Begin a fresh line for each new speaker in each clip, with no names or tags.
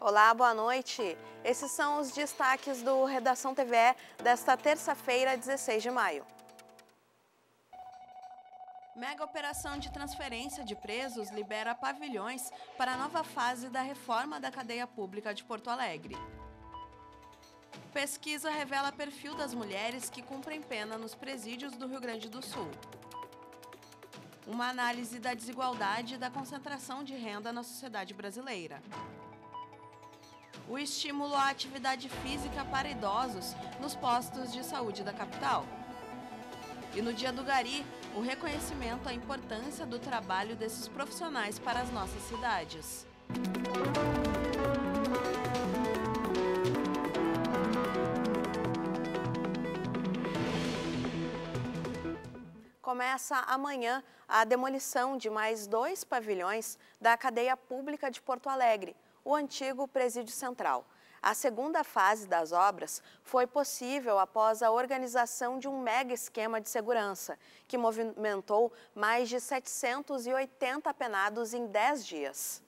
Olá, boa noite. Esses são os destaques do Redação TVE desta terça-feira, 16 de maio. Mega operação de transferência de presos libera pavilhões para a nova fase da reforma da cadeia pública de Porto Alegre. Pesquisa revela perfil das mulheres que cumprem pena nos presídios do Rio Grande do Sul. Uma análise da desigualdade e da concentração de renda na sociedade brasileira. O estímulo à atividade física para idosos nos postos de saúde da capital. E no Dia do Gari, o reconhecimento à importância do trabalho desses profissionais para as nossas cidades. Começa amanhã a demolição de mais dois pavilhões da cadeia pública de Porto Alegre, o antigo Presídio Central. A segunda fase das obras foi possível após a organização de um mega esquema de segurança, que movimentou mais de 780 penados em 10 dias.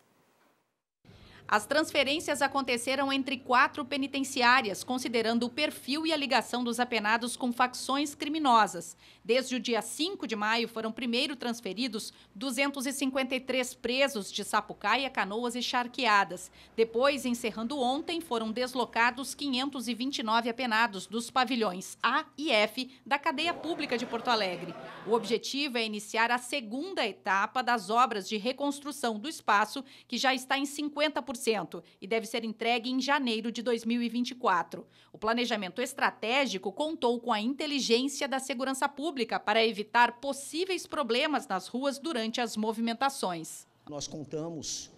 As transferências aconteceram entre quatro penitenciárias, considerando o perfil e a ligação dos apenados com facções criminosas. Desde o dia 5 de maio, foram primeiro transferidos 253 presos de Sapucaia, Canoas e Charqueadas. Depois, encerrando ontem, foram deslocados 529 apenados dos pavilhões A e F da cadeia pública de Porto Alegre. O objetivo é iniciar a segunda etapa das obras de reconstrução do espaço, que já está em 50% e deve ser entregue em janeiro de 2024. O planejamento estratégico contou com a inteligência da segurança pública para evitar possíveis problemas nas ruas durante as movimentações.
Nós contamos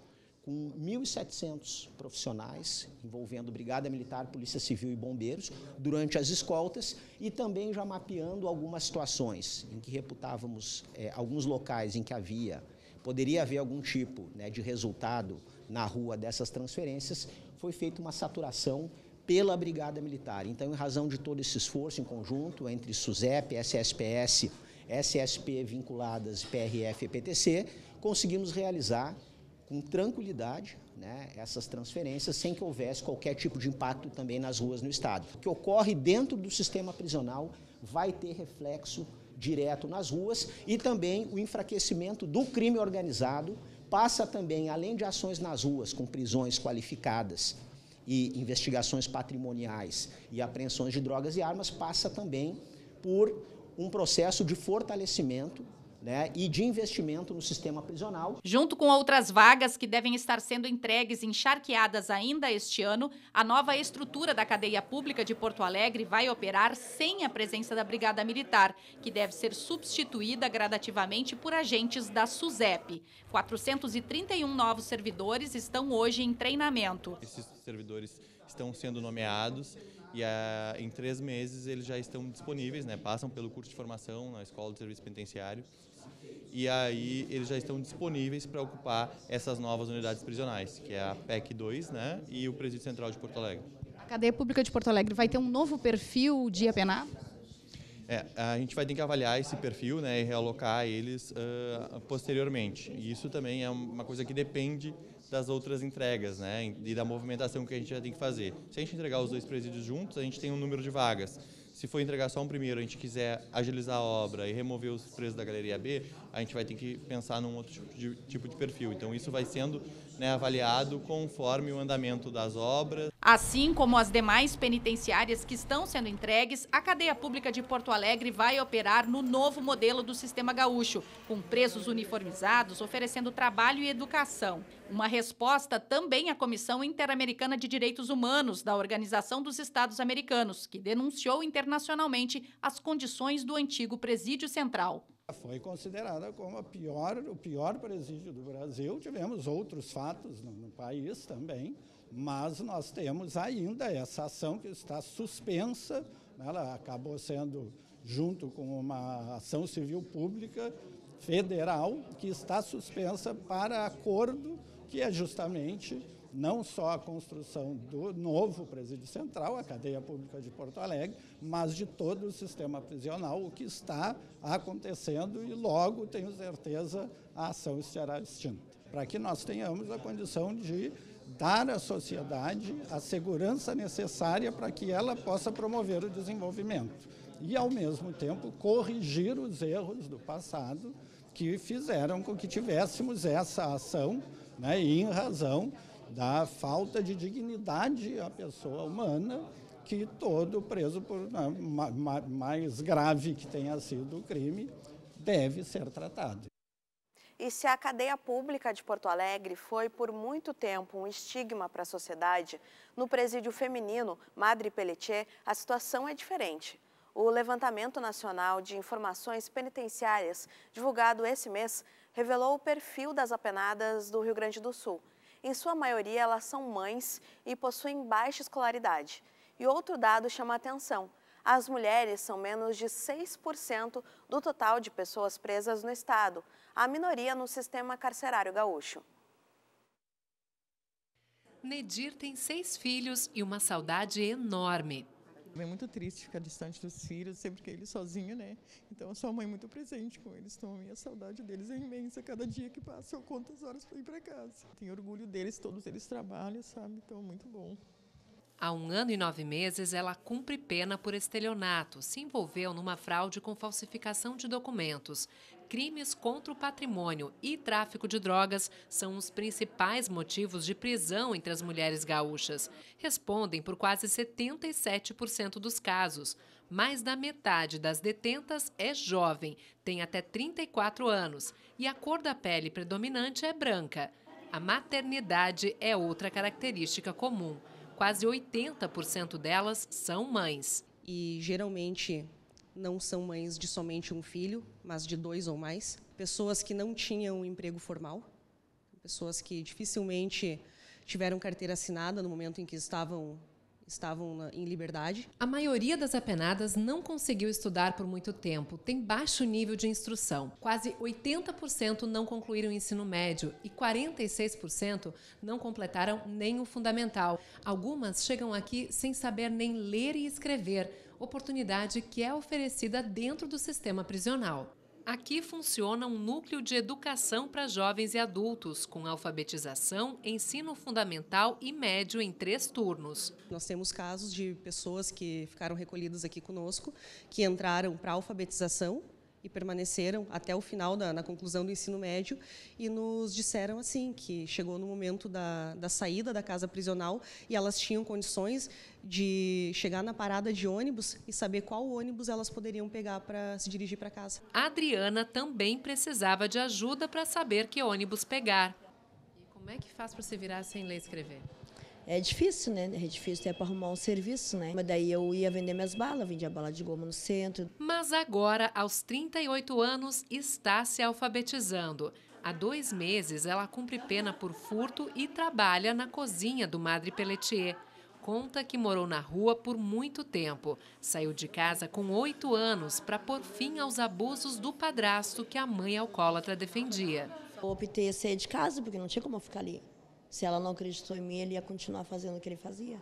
com 1.700 profissionais, envolvendo Brigada Militar, Polícia Civil e Bombeiros, durante as escoltas e também já mapeando algumas situações em que reputávamos é, alguns locais em que havia, poderia haver algum tipo né, de resultado na rua dessas transferências, foi feita uma saturação pela Brigada Militar. Então, em razão de todo esse esforço em conjunto entre SUSEP, SSPS, SSP vinculadas, PRF e PTC, conseguimos realizar com tranquilidade né, essas transferências sem que houvesse qualquer tipo de impacto também nas ruas no Estado. O que ocorre dentro do sistema prisional vai ter reflexo direto nas ruas e também o enfraquecimento do crime organizado passa também, além de ações nas ruas, com prisões qualificadas e investigações patrimoniais e apreensões de drogas e armas, passa também por um processo de fortalecimento né, e de investimento no sistema prisional.
Junto com outras vagas que devem estar sendo entregues encharqueadas ainda este ano, a nova estrutura da cadeia pública de Porto Alegre vai operar sem a presença da Brigada Militar, que deve ser substituída gradativamente por agentes da SUSEP. 431 novos servidores estão hoje em treinamento.
Esses servidores estão sendo nomeados e a, em três meses eles já estão disponíveis, né? passam pelo curso de formação na Escola de Serviço Penitenciário e aí eles já estão disponíveis para ocupar essas novas unidades prisionais, que é a PEC 2 né, e o Presídio Central de Porto Alegre.
A cadeia pública de Porto Alegre vai ter um novo perfil de apenado?
É, a gente vai ter que avaliar esse perfil né, e realocar eles uh, posteriormente. E isso também é uma coisa que depende das outras entregas né, e da movimentação que a gente vai ter que fazer. Se a gente entregar os dois presídios juntos, a gente tem um número de vagas. Se for entregar só um primeiro, a gente quiser agilizar a obra e remover os preços da galeria B, a gente vai ter que pensar num outro tipo de, tipo de perfil. Então, isso vai sendo né, avaliado conforme o andamento das obras.
Assim como as demais penitenciárias que estão sendo entregues, a cadeia pública de Porto Alegre vai operar no novo modelo do sistema gaúcho, com presos uniformizados, oferecendo trabalho e educação. Uma resposta também à Comissão Interamericana de Direitos Humanos da Organização dos Estados Americanos, que denunciou internacionalmente as condições do antigo presídio central.
Foi considerada como pior, o pior presídio do Brasil. Tivemos outros fatos no, no país também, mas nós temos ainda essa ação que está suspensa. Ela acabou sendo, junto com uma ação civil pública federal, que está suspensa para acordo, que é justamente não só a construção do novo presídio central, a cadeia pública de Porto Alegre, mas de todo o sistema prisional, o que está acontecendo e logo, tenho certeza, a ação estará extinta. Para que nós tenhamos a condição de dar à sociedade a segurança necessária para que ela possa promover o desenvolvimento e, ao mesmo tempo, corrigir os erros do passado que fizeram com que tivéssemos essa ação, né, em razão da falta de dignidade à pessoa humana que todo preso por né, mais grave que tenha sido o crime deve ser tratado.
E se a cadeia pública de Porto Alegre foi por muito tempo um estigma para a sociedade, no presídio feminino Madre Pelletier a situação é diferente. O Levantamento Nacional de Informações Penitenciárias, divulgado esse mês, revelou o perfil das apenadas do Rio Grande do Sul. Em sua maioria, elas são mães e possuem baixa escolaridade. E outro dado chama a atenção: as mulheres são menos de 6% do total de pessoas presas no estado, a minoria no sistema carcerário gaúcho.
Nedir tem seis filhos e uma saudade enorme.
É muito triste ficar distante dos filhos, sempre que ele sozinho, né? Então sou uma mãe muito presente com eles, então a minha saudade deles é imensa. Cada dia que passa eu conto as horas para ir para casa. Tenho orgulho deles, todos eles trabalham, sabe? Então muito bom.
Há um ano e nove meses, ela cumpre pena por estelionato. Se envolveu numa fraude com falsificação de documentos. Crimes contra o patrimônio e tráfico de drogas são os principais motivos de prisão entre as mulheres gaúchas. Respondem por quase 77% dos casos. Mais da metade das detentas é jovem, tem até 34 anos, e a cor da pele predominante é branca. A maternidade é outra característica comum quase 80% delas são mães.
E geralmente não são mães de somente um filho, mas de dois ou mais. Pessoas que não tinham emprego formal, pessoas que dificilmente tiveram carteira assinada no momento em que estavam estavam em liberdade.
A maioria das apenadas não conseguiu estudar por muito tempo, tem baixo nível de instrução. Quase 80% não concluíram o ensino médio e 46% não completaram nem o fundamental. Algumas chegam aqui sem saber nem ler e escrever, oportunidade que é oferecida dentro do sistema prisional. Aqui funciona um núcleo de educação para jovens e adultos, com alfabetização, ensino fundamental e médio em três turnos.
Nós temos casos de pessoas que ficaram recolhidas aqui conosco, que entraram para alfabetização e permaneceram até o final da na conclusão do ensino médio e nos disseram assim que chegou no momento da, da saída da casa prisional e elas tinham condições de chegar na parada de ônibus e saber qual ônibus elas poderiam pegar para se dirigir para casa.
A Adriana também precisava de ajuda para saber que ônibus pegar. E como é que faz para se virar sem ler e escrever?
É difícil, né? É difícil até para arrumar um serviço, né? Mas daí eu ia vender minhas balas, vendia bala de goma no centro.
Mas agora, aos 38 anos, está se alfabetizando. Há dois meses, ela cumpre pena por furto e trabalha na cozinha do Madre Pelletier. Conta que morou na rua por muito tempo. Saiu de casa com oito anos para pôr fim aos abusos do padrasto que a mãe alcoólatra defendia.
Eu optei a sair de casa porque não tinha como ficar ali. Se ela não acreditou em mim, ele ia continuar fazendo o que ele fazia.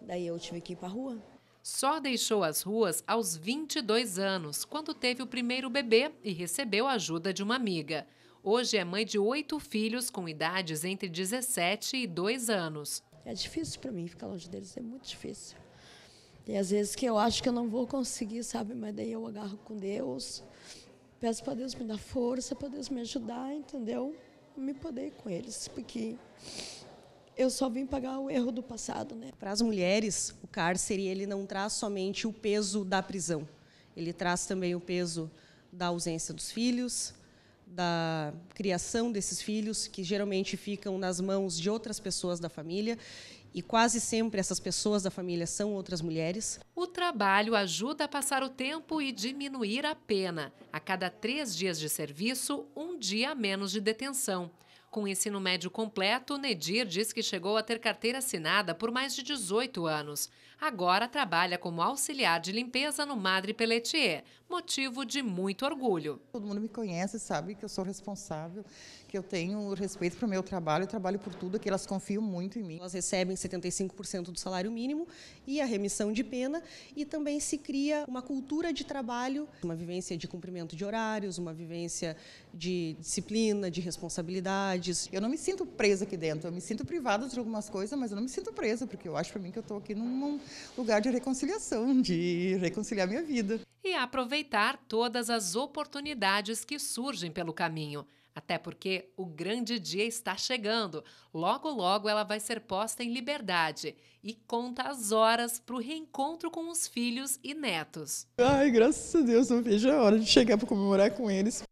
Daí eu tive que ir para a rua.
Só deixou as ruas aos 22 anos, quando teve o primeiro bebê e recebeu a ajuda de uma amiga. Hoje é mãe de oito filhos com idades entre 17 e 2 anos.
É difícil para mim ficar longe deles, é muito difícil. Tem às vezes que eu acho que eu não vou conseguir, sabe? Mas daí eu agarro com Deus, peço para Deus me dar força, para Deus me ajudar, entendeu? Me poder com eles, porque eu só vim pagar o erro do passado, né?
Para as mulheres, o cárcere ele não traz somente o peso da prisão. Ele traz também o peso da ausência dos filhos, da criação desses filhos, que geralmente ficam nas mãos de outras pessoas da família, e quase sempre essas pessoas da família são outras mulheres.
O trabalho ajuda a passar o tempo e diminuir a pena. A cada três dias de serviço, um dia a menos de detenção. Com o ensino médio completo, Nedir diz que chegou a ter carteira assinada por mais de 18 anos. Agora trabalha como auxiliar de limpeza no Madre Pelletier, motivo de muito orgulho.
Todo mundo me conhece, sabe que eu sou responsável,
que eu tenho respeito para o meu trabalho, eu trabalho por tudo, que elas confiam muito em mim.
Elas recebem 75% do salário mínimo e a remissão de pena e também se cria uma cultura de trabalho, uma vivência de cumprimento de horários, uma vivência de disciplina, de responsabilidades.
Eu não me sinto presa aqui dentro, eu me sinto privada de algumas coisas, mas eu não me sinto presa, porque eu acho para mim que eu estou aqui num lugar de reconciliação, de reconciliar minha vida.
E aproveitar todas as oportunidades que surgem pelo caminho. Até porque o grande dia está chegando. Logo, logo ela vai ser posta em liberdade e conta as horas para o reencontro com os filhos e netos.
Ai, graças a Deus, não vejo a hora de chegar para comemorar com eles.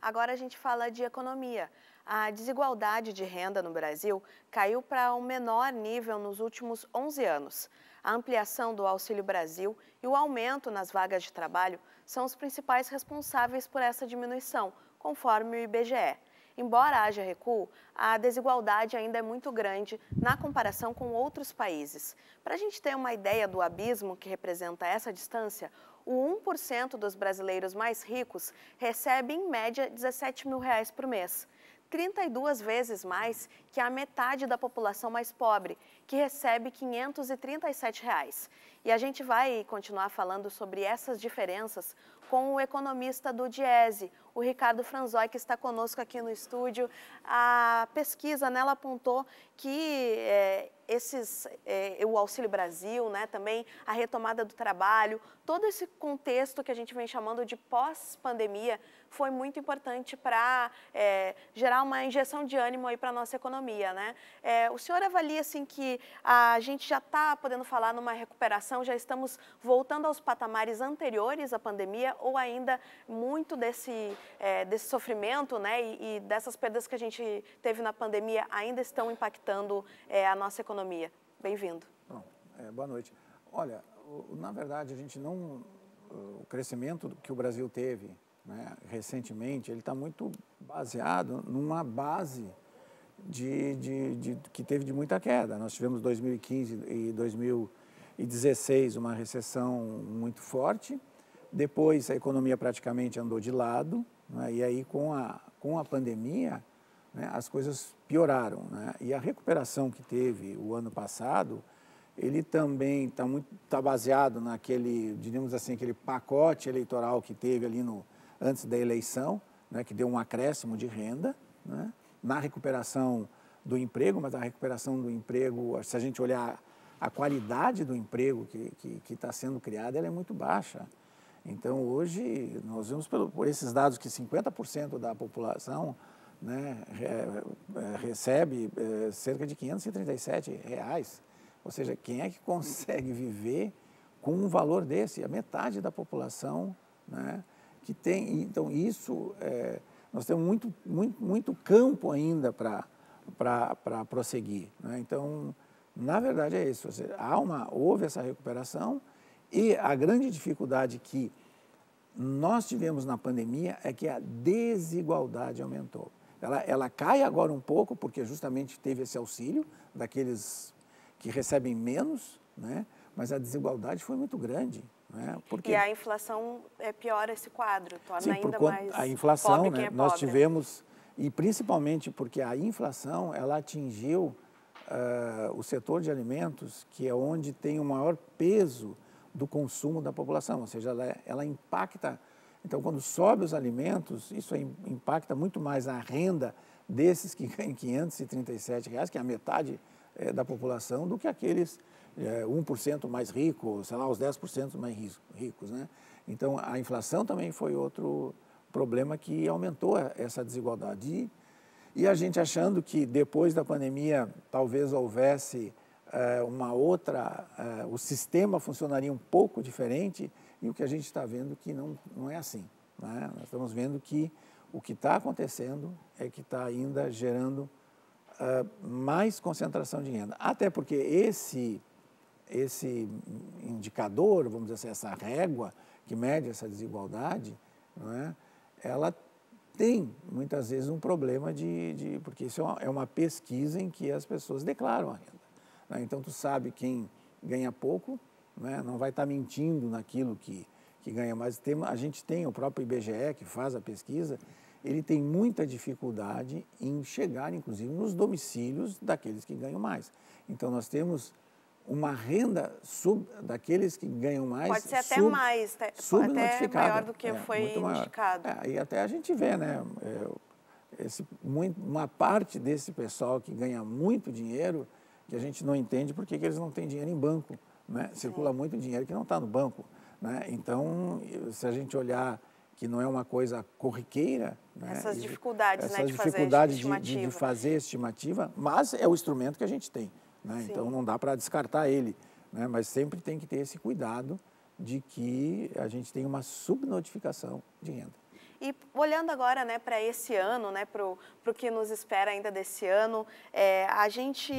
Agora a gente fala de economia. A desigualdade de renda no Brasil caiu para um menor nível nos últimos 11 anos. A ampliação do Auxílio Brasil e o aumento nas vagas de trabalho são os principais responsáveis por essa diminuição, conforme o IBGE. Embora haja recuo, a desigualdade ainda é muito grande na comparação com outros países. Para a gente ter uma ideia do abismo que representa essa distância, o 1% dos brasileiros mais ricos recebe, em média, 17 mil reais por mês. 32 vezes mais que a metade da população mais pobre, que recebe 537 reais. E a gente vai continuar falando sobre essas diferenças com o economista do Diese, o Ricardo Franzoi, que está conosco aqui no estúdio. A pesquisa nela apontou que é, esses, é, o Auxílio Brasil, né, também a retomada do trabalho, todo esse contexto que a gente vem chamando de pós-pandemia foi muito importante para é, gerar uma injeção de ânimo aí para a nossa economia. Né? É, o senhor avalia assim, que a gente já está podendo falar numa recuperação, já estamos voltando aos patamares anteriores à pandemia ou ainda muito desse, é, desse sofrimento né, e, e, dessas perdas que a gente teve na pandemia ainda estão impactando é, a nossa economia? Bem-vindo.
É, boa noite. Olha, na verdade, a gente não. O crescimento que o Brasil teve né, recentemente, ele está muito baseado numa base de, de, de, que teve de muita queda. Nós tivemos 2015 e 2016 uma recessão muito forte, depois a economia praticamente andou de lado, né, e aí com a, com a pandemia né, as coisas pioraram. Né, e a recuperação que teve o ano passado, ele também está muito tá baseado naquele, diríamos assim, aquele pacote eleitoral que teve ali no, antes da eleição, né, que deu um acréscimo de renda, né, na recuperação do emprego, mas a recuperação do emprego, se a gente olhar a qualidade do emprego que está sendo criado, ela é muito baixa. Então, hoje, nós vemos pelo, por esses dados que 50% da população né, recebe é, cerca de 537 reais. Ou seja, quem é que consegue viver com um valor desse? A metade da população né, que tem. Então, isso, é, nós temos muito, muito, muito campo ainda para prosseguir. Né? Então, na verdade é isso. Seja, há uma, houve essa recuperação e a grande dificuldade que nós tivemos na pandemia é que a desigualdade aumentou. Ela, ela cai agora um pouco, porque justamente teve esse auxílio daqueles que recebem menos, né? mas a desigualdade foi muito grande. Né?
Porque... E a inflação é, piora esse quadro, torna Sim, ainda mais
a inflação, né? É nós tivemos e principalmente porque a inflação ela atingiu uh, o setor de alimentos, que é onde tem o maior peso do consumo da população, ou seja, ela, ela impacta. Então, quando sobe os alimentos, isso impacta muito mais a renda desses que ganham 537 reais, que é a metade é, da população, do que aqueles é, 1% mais ricos, sei lá, os 10% mais ricos. Né? Então, a inflação também foi outro problema que aumentou essa desigualdade. E, e a gente achando que depois da pandemia talvez houvesse é, uma outra, é, o sistema funcionaria um pouco diferente, e o que a gente está vendo que não, não é assim. Né? Nós estamos vendo que o que está acontecendo é que está ainda gerando uh, mais concentração de renda. Até porque esse esse indicador, vamos dizer assim, essa régua que mede essa desigualdade, é? ela tem muitas vezes um problema de, de porque isso é, é uma, pesquisa em que as pessoas declaram a renda. Né? Então tu sabe quem ganha pouco, né? não vai estar mentindo naquilo que, que ganha mais. Tem, a gente tem o próprio IBGE que faz a pesquisa ele tem muita dificuldade em chegar, inclusive, nos domicílios daqueles que ganham mais. Então, nós temos uma renda sub, daqueles que ganham mais.
Pode ser até sub, mais, até maior do que é, foi indicado.
É, e até a gente vê, né? É, esse, muito, uma parte desse pessoal que ganha muito dinheiro, que a gente não entende porque que eles não têm dinheiro em banco. Né? Circula Sim. muito dinheiro que não está no banco. Né? Então, se a gente olhar que não é uma coisa corriqueira.
Né? Essas dificuldades,
essas
né, de
dificuldades
fazer
de, de, de, fazer estimativa, mas é o instrumento que a gente tem. Né? Então não dá para descartar ele, né? mas sempre tem que ter esse cuidado de que a gente tem uma subnotificação de renda.
E olhando agora né, para esse ano, né, para o que nos espera ainda desse ano, é, a gente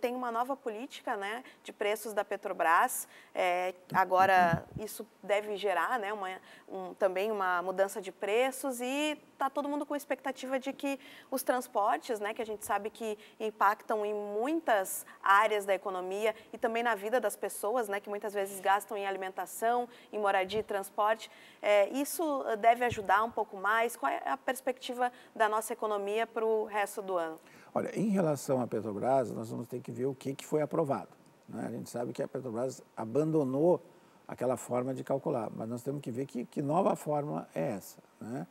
tem uma nova política né, de preços da Petrobras. É, agora, isso deve gerar né, uma, um, também uma mudança de preços e está todo mundo com expectativa de que os transportes, né, que a gente sabe que impactam em muitas áreas da economia e também na vida das pessoas, né, que muitas vezes gastam em alimentação, em moradia e transporte, é, isso deve ajudar um pouco mais? Qual é a perspectiva da nossa economia para o resto do ano?
Olha, em relação à Petrobras, nós vamos ter que ver o que, que foi aprovado. Né? A gente sabe que a Petrobras abandonou aquela forma de calcular, mas nós temos que ver que, que nova forma é essa. Né?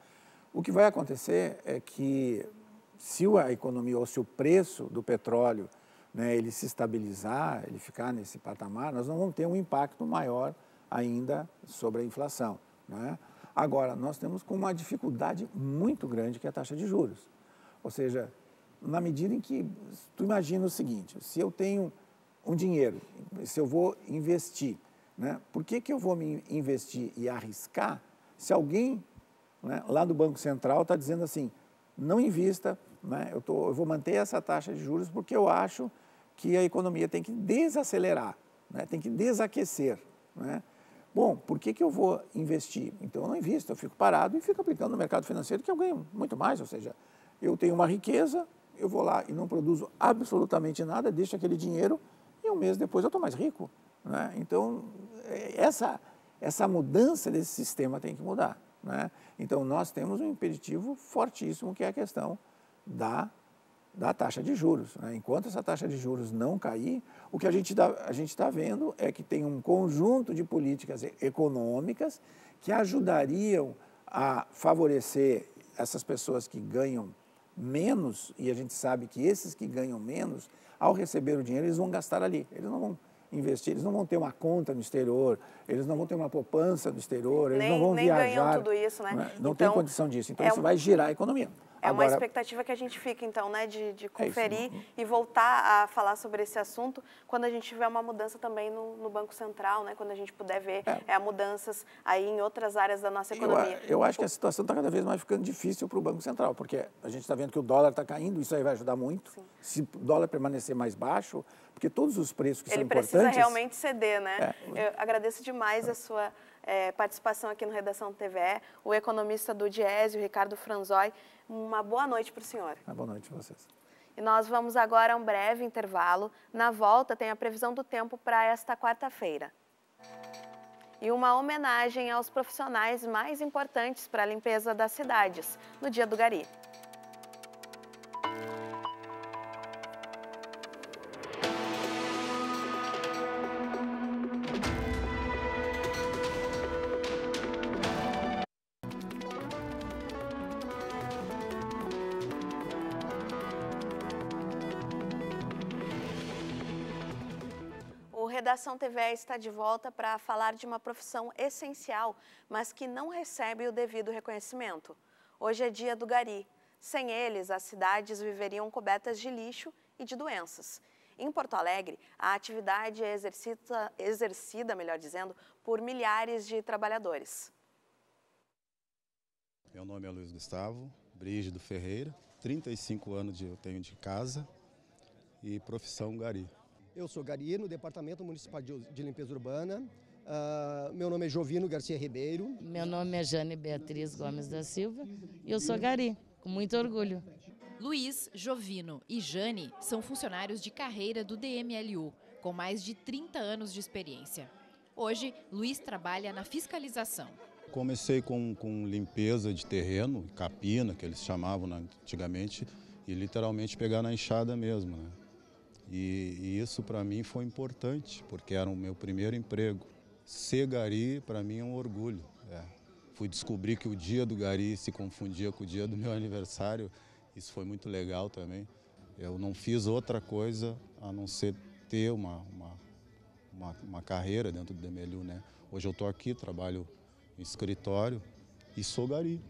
O que vai acontecer é que se a economia ou se o preço do petróleo né, ele se estabilizar, ele ficar nesse patamar, nós não vamos ter um impacto maior ainda sobre a inflação. Né? Agora, nós temos com uma dificuldade muito grande que é a taxa de juros. Ou seja, na medida em que, tu imagina o seguinte, se eu tenho um dinheiro, se eu vou investir, né, por que, que eu vou me investir e arriscar se alguém né, lá do Banco Central está dizendo assim, não invista, né, eu, tô, eu vou manter essa taxa de juros porque eu acho que a economia tem que desacelerar, né, tem que desaquecer. Né? Bom, por que, que eu vou investir? Então eu não invisto, eu fico parado e fico aplicando no mercado financeiro que eu ganho muito mais, ou seja, eu tenho uma riqueza, eu vou lá e não produzo absolutamente nada, deixo aquele dinheiro e um mês depois eu estou mais rico. Né? Então, é, essa, essa mudança desse sistema tem que mudar. Né? Então, nós temos um impeditivo fortíssimo, que é a questão da, da taxa de juros. Né? Enquanto essa taxa de juros não cair, o que a gente está vendo é que tem um conjunto de políticas econômicas que ajudariam a favorecer essas pessoas que ganham menos, e a gente sabe que esses que ganham menos, ao receber o dinheiro, eles vão gastar ali. Eles não vão investir, eles não vão ter uma conta no exterior, eles não vão ter uma poupança no exterior, eles
nem,
não vão
nem
viajar.
Ganham tudo isso, né?
Não, é? não então, tem condição disso. Então, é isso um... vai girar a economia.
É Agora, uma expectativa que a gente fica, então, né, de, de conferir é e voltar a falar sobre esse assunto quando a gente tiver uma mudança também no, no Banco Central, né, quando a gente puder ver é. É, mudanças aí em outras áreas da nossa economia.
Eu, eu acho que a situação está cada vez mais ficando difícil para o Banco Central, porque a gente está vendo que o dólar está caindo, isso aí vai ajudar muito. Sim. Se o dólar permanecer mais baixo, porque todos os preços que
Ele
são importantes... Ele
precisa realmente ceder, né? É. Eu agradeço demais a sua é, participação aqui no Redação TVE, o economista do Diese, Ricardo Franzói. Uma boa noite para o senhor.
Uma boa noite para vocês.
E nós vamos agora a um breve intervalo. Na volta tem a previsão do tempo para esta quarta-feira. E uma homenagem aos profissionais mais importantes para a limpeza das cidades, no Dia do Gari. Redação TV está de volta para falar de uma profissão essencial, mas que não recebe o devido reconhecimento. Hoje é dia do gari. Sem eles, as cidades viveriam cobertas de lixo e de doenças. Em Porto Alegre, a atividade é exercita, exercida, melhor dizendo, por milhares de trabalhadores.
Meu nome é Luiz Gustavo Brígido Ferreira, 35 anos de, eu tenho de casa e profissão gari.
Eu sou Gari, no Departamento Municipal de Limpeza Urbana. Uh, meu nome é Jovino Garcia Ribeiro.
Meu nome é Jane Beatriz Gomes da Silva e eu sou Gari, com muito orgulho.
Luiz, Jovino e Jane são funcionários de carreira do DMLU, com mais de 30 anos de experiência. Hoje, Luiz trabalha na fiscalização.
Comecei com, com limpeza de terreno, capina, que eles chamavam né, antigamente, e literalmente pegar na enxada mesmo. Né? E, e isso para mim foi importante, porque era o meu primeiro emprego. Ser gari para mim é um orgulho. É. Fui descobrir que o dia do gari se confundia com o dia do meu aniversário, isso foi muito legal também. Eu não fiz outra coisa a não ser ter uma, uma, uma, uma carreira dentro do Demeliu. Né? Hoje eu estou aqui, trabalho em escritório e sou gari.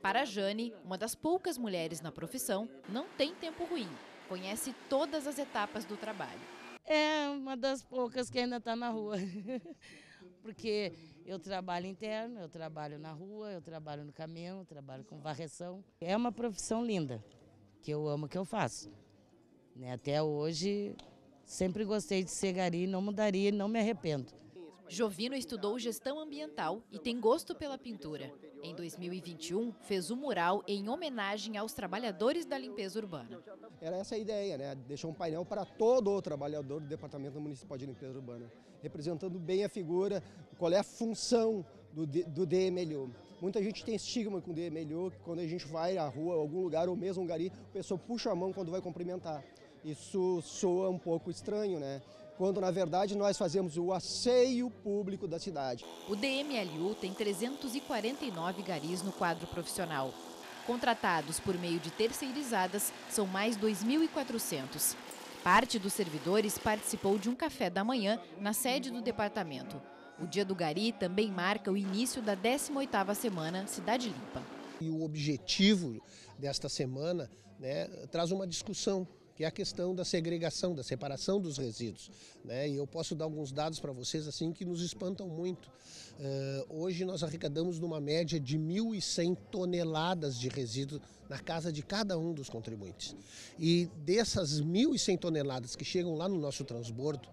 Para a Jane, uma das poucas mulheres na profissão, não tem tempo ruim. Conhece todas as etapas do trabalho.
É uma das poucas que ainda está na rua. Porque eu trabalho interno, eu trabalho na rua, eu trabalho no caminhão, eu trabalho com varreção. É uma profissão linda, que eu amo que eu faço. Né? Até hoje, sempre gostei de ser gari, não mudaria, não me arrependo.
Jovino estudou gestão ambiental e tem gosto pela pintura. Em 2021, fez um mural em homenagem aos trabalhadores da limpeza urbana.
Era essa a ideia, né? Deixar um painel para todo o trabalhador do Departamento Municipal de Limpeza Urbana, representando bem a figura, qual é a função do, do DMLU. Muita gente tem estigma com o DMLU, que quando a gente vai à rua, algum lugar, ou mesmo um gari, a pessoa puxa a mão quando vai cumprimentar. Isso soa um pouco estranho, né? Quando na verdade nós fazemos o asseio público da cidade.
O DMLU tem 349 garis no quadro profissional. Contratados por meio de terceirizadas, são mais 2.400. Parte dos servidores participou de um café da manhã na sede do departamento. O Dia do Gari também marca o início da 18ª semana Cidade Limpa.
E o objetivo desta semana né, traz uma discussão que é a questão da segregação, da separação dos resíduos. Né? E eu posso dar alguns dados para vocês assim que nos espantam muito. Uh, hoje nós arrecadamos numa média de 1.100 toneladas de resíduos na casa de cada um dos contribuintes. E dessas 1.100 toneladas que chegam lá no nosso transbordo,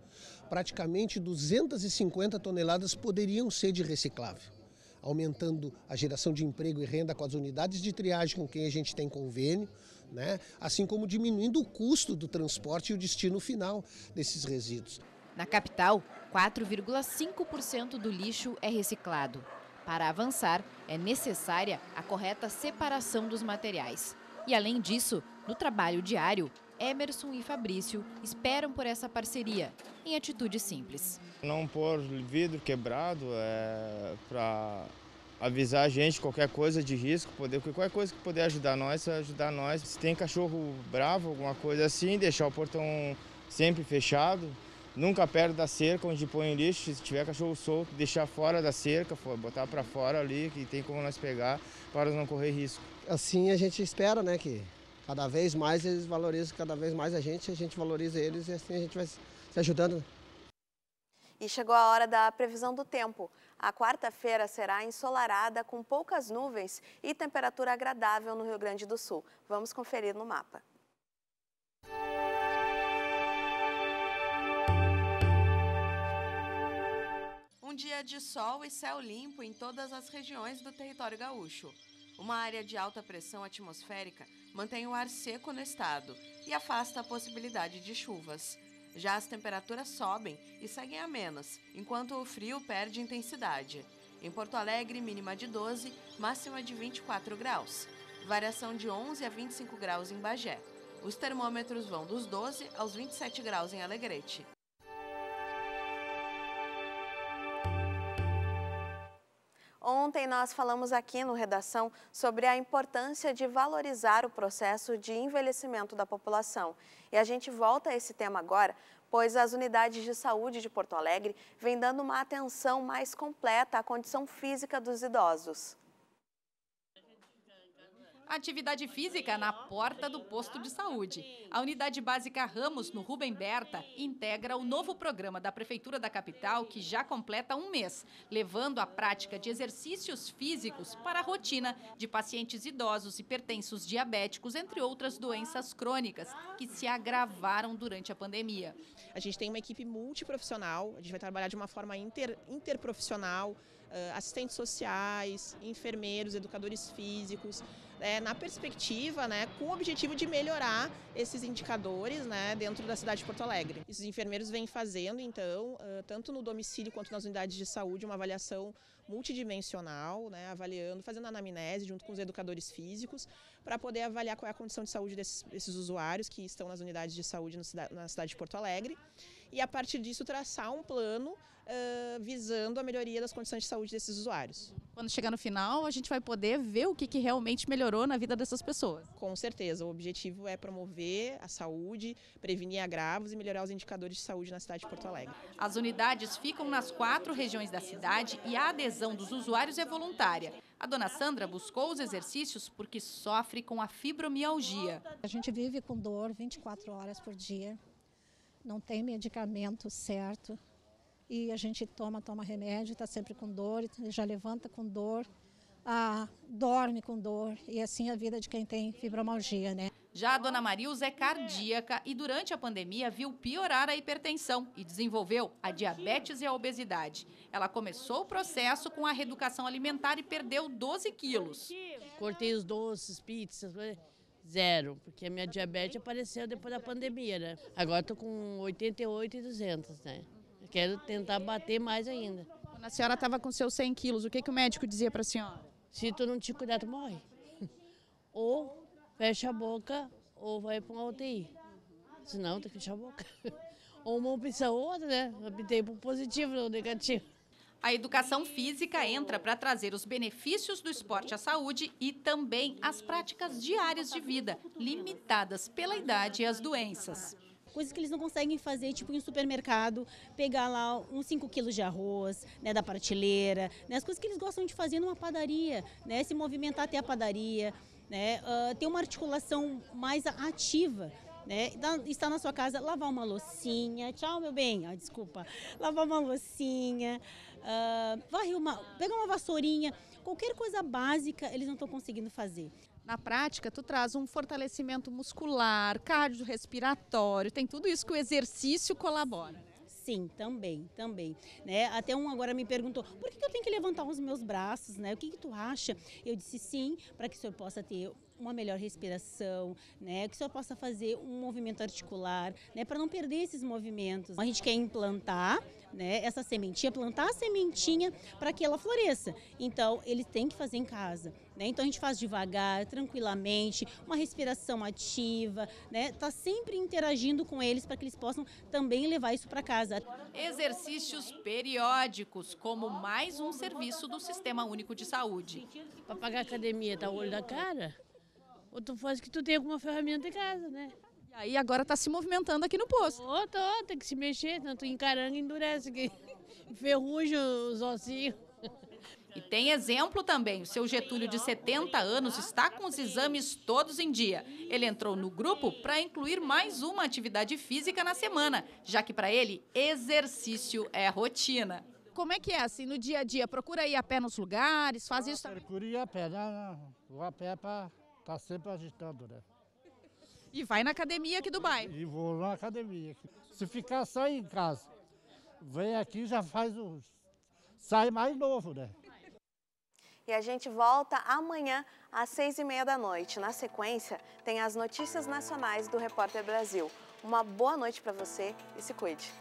praticamente 250 toneladas poderiam ser de reciclável aumentando a geração de emprego e renda com as unidades de triagem com quem a gente tem convênio, né? assim como diminuindo o custo do transporte e o destino final desses resíduos.
Na capital, 4,5% do lixo é reciclado. Para avançar, é necessária a correta separação dos materiais. E além disso, no trabalho diário, Emerson e Fabrício esperam por essa parceria, em atitude simples.
Não pôr vidro quebrado é para avisar a gente qualquer coisa de risco, poder, qualquer coisa que puder ajudar nós, ajudar nós. Se tem cachorro bravo, alguma coisa assim, deixar o portão sempre fechado, nunca perto da cerca onde põe o lixo, se tiver cachorro solto, deixar fora da cerca, botar para fora ali, que tem como nós pegar, para não correr risco.
Assim a gente espera, né, que cada vez mais eles valorizam cada vez mais a gente, a gente valoriza eles e assim a gente vai se ajudando.
E chegou a hora da previsão do tempo. A quarta-feira será ensolarada com poucas nuvens e temperatura agradável no Rio Grande do Sul. Vamos conferir no mapa. Um dia de sol e céu limpo em todas as regiões do território gaúcho. Uma área de alta pressão atmosférica mantém o ar seco no estado e afasta a possibilidade de chuvas. Já as temperaturas sobem e seguem a menos, enquanto o frio perde intensidade. Em Porto Alegre, mínima de 12, máxima de 24 graus. Variação de 11 a 25 graus em Bagé. Os termômetros vão dos 12 aos 27 graus em Alegrete. Ontem nós falamos aqui no Redação sobre a importância de valorizar o processo de envelhecimento da população. E a gente volta a esse tema agora, pois as unidades de saúde de Porto Alegre vêm dando uma atenção mais completa à condição física dos idosos.
Atividade física na porta do posto de saúde. A Unidade Básica Ramos, no Rubem Berta, integra o novo programa da Prefeitura da capital, que já completa um mês, levando a prática de exercícios físicos para a rotina de pacientes idosos, hipertensos, diabéticos, entre outras doenças crônicas que se agravaram durante a pandemia.
A gente tem uma equipe multiprofissional, a gente vai trabalhar de uma forma inter, interprofissional, assistentes sociais, enfermeiros, educadores físicos, é, na perspectiva, né, com o objetivo de melhorar esses indicadores né, dentro da cidade de Porto Alegre. Esses enfermeiros vêm fazendo, então, tanto no domicílio quanto nas unidades de saúde, uma avaliação multidimensional, né, avaliando, fazendo anamnese junto com os educadores físicos, para poder avaliar qual é a condição de saúde desses, desses usuários que estão nas unidades de saúde na cidade de Porto Alegre e a partir disso traçar um plano uh, visando a melhoria das condições de saúde desses usuários.
Quando chegar no final, a gente vai poder ver o que, que realmente melhorou na vida dessas pessoas.
Com certeza, o objetivo é promover a saúde, prevenir agravos e melhorar os indicadores de saúde na cidade de Porto Alegre.
As unidades ficam nas quatro regiões da cidade e a adesão dos usuários é voluntária. A dona Sandra buscou os exercícios porque sofre com a fibromialgia.
A gente vive com dor 24 horas por dia não tem medicamento certo e a gente toma, toma remédio, está sempre com dor, já levanta com dor, ah, dorme com dor e assim a vida de quem tem fibromialgia, né?
Já a dona Marilza é cardíaca e durante a pandemia viu piorar a hipertensão e desenvolveu a diabetes e a obesidade. Ela começou o processo com a reeducação alimentar e perdeu 12 quilos.
Cortei os doces, pizzas, né? Zero, porque a minha diabetes apareceu depois da pandemia, né? Agora estou com 88 e 200, né? Eu quero tentar bater mais ainda.
Quando a senhora estava com seus 100 quilos, o que, que o médico dizia para a senhora?
Se tu não te cuidar, tu morre. ou fecha a boca ou vai para uma UTI. Senão tem que fechar a boca. ou uma opção ou outra, né? Optei por positivo ou negativo.
A educação física entra para trazer os benefícios do esporte à saúde e também as práticas diárias de vida, limitadas pela idade e as doenças.
Coisas que eles não conseguem fazer, tipo em um supermercado, pegar lá uns 5 quilos de arroz, né, da prateleira, né, as coisas que eles gostam de fazer numa padaria, né, se movimentar até a padaria, né, uh, ter uma articulação mais ativa, né? Estar na sua casa, lavar uma loucinha, tchau meu bem, ah, desculpa, lavar uma loucinha, uh, varrer uma, pegar uma vassourinha, qualquer coisa básica eles não estão conseguindo fazer.
Na prática, tu traz um fortalecimento muscular, cardiorrespiratório, tem tudo isso que o exercício colabora.
Sim, também, também. Né? Até um agora me perguntou, por que, eu tenho que levantar os meus braços, né? O que, que tu acha? Eu disse sim, para que o senhor possa ter uma melhor respiração, né? Que o senhor possa fazer um movimento articular, né? Para não perder esses movimentos. A gente quer implantar, né? Essa sementinha, plantar a sementinha para que ela floresça. Então, eles têm que fazer em casa. Né? Então a gente faz devagar, tranquilamente, uma respiração ativa, né? Tá sempre interagindo com eles para que eles possam também levar isso para casa.
Exercícios periódicos, como mais um serviço do Sistema Único de Saúde.
Para pagar academia, tá o olho da cara? Ou tu faz que tu tem alguma ferramenta em casa, né?
E aí agora está se movimentando aqui no posto.
Ô, tô, tem que se mexer, tanto encaranga endurece, que enferruja os ossinhos.
E tem exemplo também. O seu Getúlio, de 70 anos, está com os exames todos em dia. Ele entrou no grupo para incluir mais uma atividade física na semana, já que para ele, exercício é rotina. Como é que é assim no dia a dia? Procura ir a pé nos lugares, faz isso também?
Procura ir a pé, né? Vou a pé para tá sempre agitando, né?
E vai na academia aqui do bairro?
E vou na academia. Se ficar só em casa, vem aqui já faz o... sai mais novo, né?
E a gente volta amanhã às seis e meia da noite. Na sequência, tem as notícias nacionais do Repórter Brasil. Uma boa noite para você e se cuide.